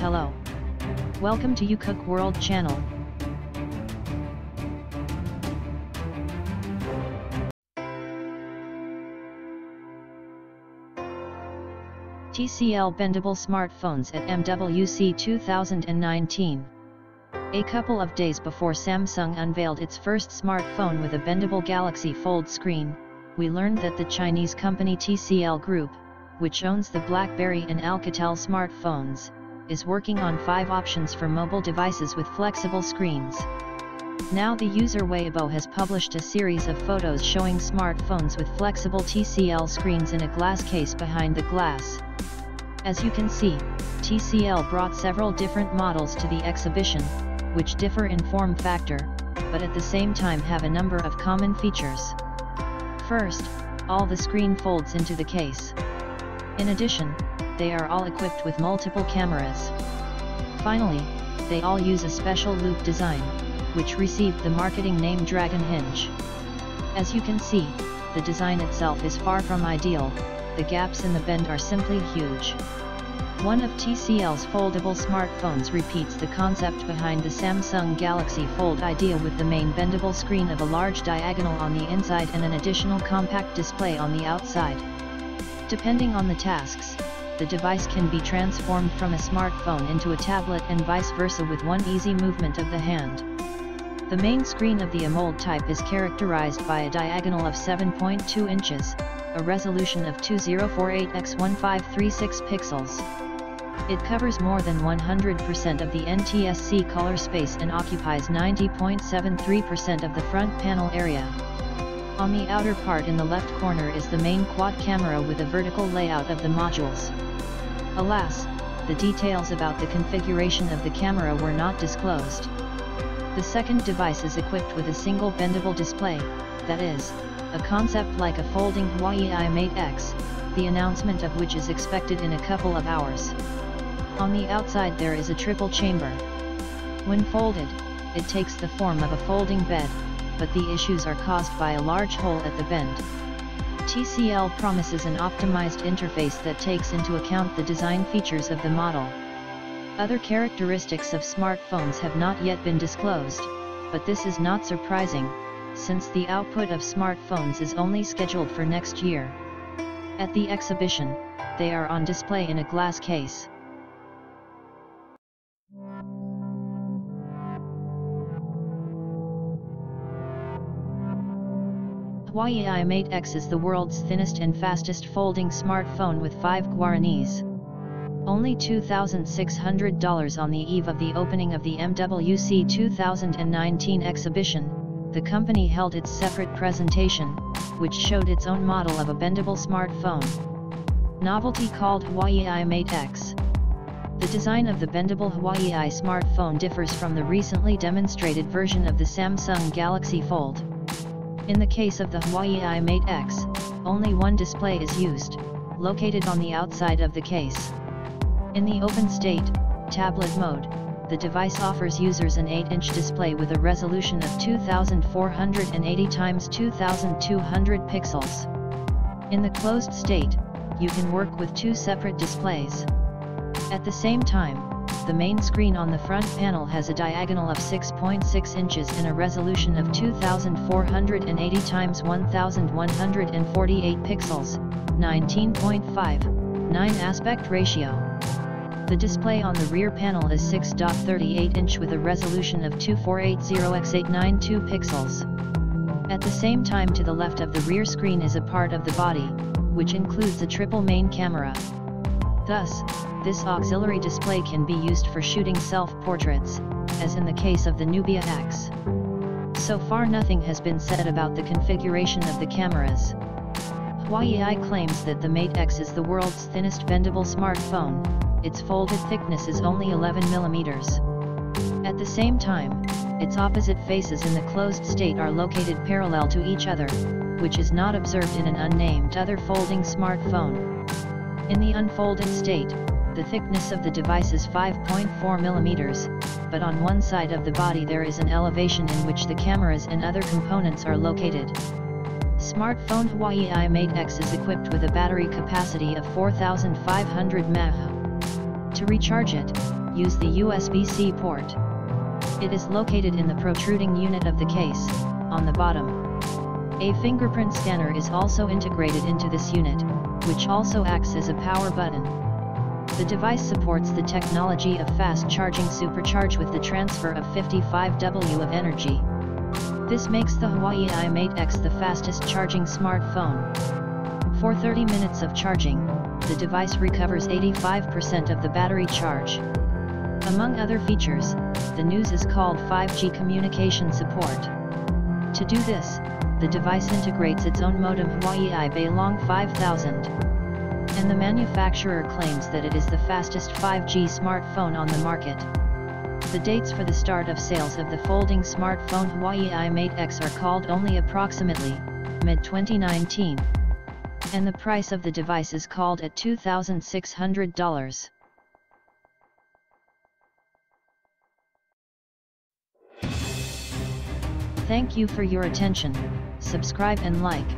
Hello. Welcome to YouCook World channel. TCL Bendable Smartphones at MWC 2019 A couple of days before Samsung unveiled its first smartphone with a bendable Galaxy Fold screen, we learned that the Chinese company TCL Group, which owns the BlackBerry and Alcatel smartphones, is working on five options for mobile devices with flexible screens. Now the user Weibo has published a series of photos showing smartphones with flexible TCL screens in a glass case behind the glass. As you can see, TCL brought several different models to the exhibition, which differ in form factor, but at the same time have a number of common features. First, all the screen folds into the case. In addition, they are all equipped with multiple cameras. Finally, they all use a special loop design, which received the marketing name DragonHinge. As you can see, the design itself is far from ideal, the gaps in the bend are simply huge. One of TCL's foldable smartphones repeats the concept behind the Samsung Galaxy Fold idea with the main bendable screen of a large diagonal on the inside and an additional compact display on the outside. Depending on the tasks, the device can be transformed from a smartphone into a tablet and vice versa with one easy movement of the hand. The main screen of the AMOLED type is characterized by a diagonal of 7.2 inches, a resolution of 2048 x 1536 pixels. It covers more than 100% of the NTSC color space and occupies 90.73% of the front panel area. On the outer part in the left corner is the main quad camera with a vertical layout of the modules. Alas, the details about the configuration of the camera were not disclosed. The second device is equipped with a single bendable display, that is, a concept like a folding Huawei Mate X, the announcement of which is expected in a couple of hours. On the outside there is a triple chamber. When folded, it takes the form of a folding bed, but the issues are caused by a large hole at the bend. TCL promises an optimized interface that takes into account the design features of the model. Other characteristics of smartphones have not yet been disclosed, but this is not surprising, since the output of smartphones is only scheduled for next year. At the exhibition, they are on display in a glass case. Huawei Mate X is the world's thinnest and fastest folding smartphone with 5 guaranis. Only $2,600 on the eve of the opening of the MWC 2019 exhibition, the company held its separate presentation, which showed its own model of a bendable smartphone. Novelty called Huawei Mate X. The design of the bendable Huawei smartphone differs from the recently demonstrated version of the Samsung Galaxy Fold. In the case of the Huawei Mate X, only one display is used, located on the outside of the case. In the open state, tablet mode, the device offers users an 8-inch display with a resolution of 2480 x 2200 pixels. In the closed state, you can work with two separate displays. At the same time, the main screen on the front panel has a diagonal of 6.6 inches and a resolution of 2480 x 1148 pixels, 19.5, 9 aspect ratio. The display on the rear panel is 6.38 inch with a resolution of 2480 x 892 pixels. At the same time to the left of the rear screen is a part of the body, which includes a triple main camera. Thus, this auxiliary display can be used for shooting self-portraits, as in the case of the Nubia X. So far nothing has been said about the configuration of the cameras. Huawei claims that the Mate X is the world's thinnest bendable smartphone, its folded thickness is only 11 mm. At the same time, its opposite faces in the closed state are located parallel to each other, which is not observed in an unnamed other folding smartphone. In the unfolded state, the thickness of the device is 5.4 mm, but on one side of the body there is an elevation in which the cameras and other components are located. Smartphone Huawei Mate X is equipped with a battery capacity of 4500 mAh. To recharge it, use the USB-C port. It is located in the protruding unit of the case, on the bottom. A fingerprint scanner is also integrated into this unit, which also acts as a power button. The device supports the technology of fast charging supercharge with the transfer of 55W of energy. This makes the Huawei Mate X the fastest charging smartphone. For 30 minutes of charging, the device recovers 85% of the battery charge. Among other features, the news is called 5G communication support. To do this, the device integrates its own modem Huawei Balong 5000. And the manufacturer claims that it is the fastest 5G smartphone on the market. The dates for the start of sales of the folding smartphone Huawei Mate X are called only approximately, mid-2019. And the price of the device is called at $2,600. Thank you for your attention, subscribe and like.